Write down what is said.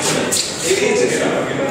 Excellent. It.